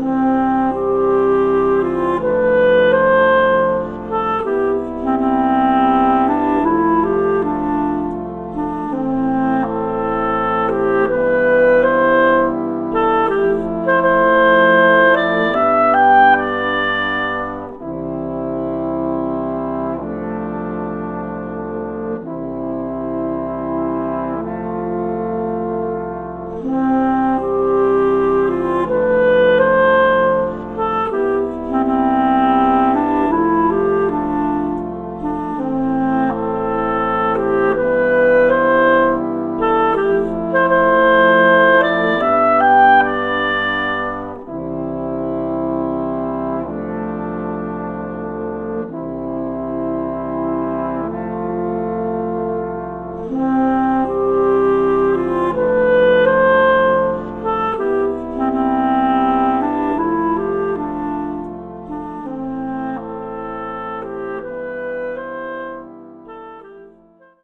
Lord.